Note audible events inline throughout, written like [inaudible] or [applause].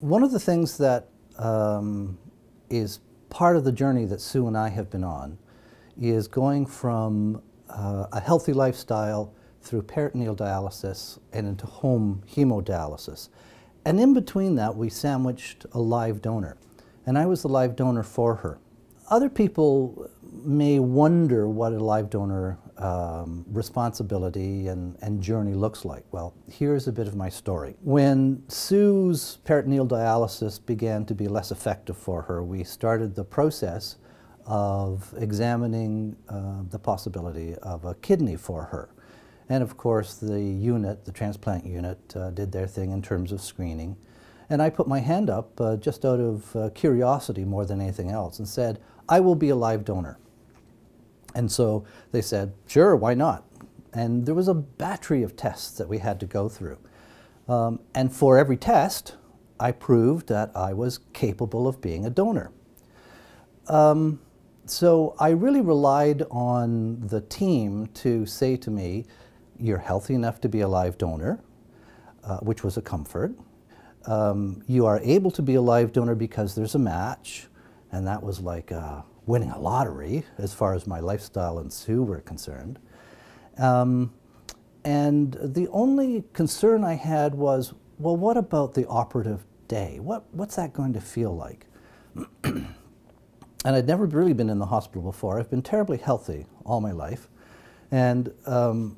One of the things that um, is part of the journey that Sue and I have been on is going from uh, a healthy lifestyle through peritoneal dialysis and into home hemodialysis. And in between that, we sandwiched a live donor. And I was the live donor for her. Other people may wonder what a live donor um, responsibility and, and journey looks like. Well, here's a bit of my story. When Sue's peritoneal dialysis began to be less effective for her, we started the process of examining uh, the possibility of a kidney for her. And of course, the unit, the transplant unit, uh, did their thing in terms of screening. And I put my hand up uh, just out of uh, curiosity more than anything else and said, I will be a live donor. And so they said, sure, why not? And there was a battery of tests that we had to go through. Um, and for every test, I proved that I was capable of being a donor. Um, so I really relied on the team to say to me, you're healthy enough to be a live donor, uh, which was a comfort. Um, you are able to be a live donor because there's a match, and that was like, uh, winning a lottery as far as my lifestyle and Sue were concerned. Um, and the only concern I had was, well, what about the operative day? What, what's that going to feel like? [clears throat] and I'd never really been in the hospital before. I've been terribly healthy all my life. And um,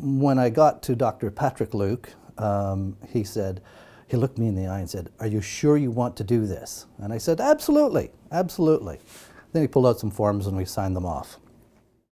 when I got to Dr. Patrick Luke, um, he said, he looked me in the eye and said, are you sure you want to do this? And I said, absolutely, absolutely. Then he pulled out some forms and we signed them off.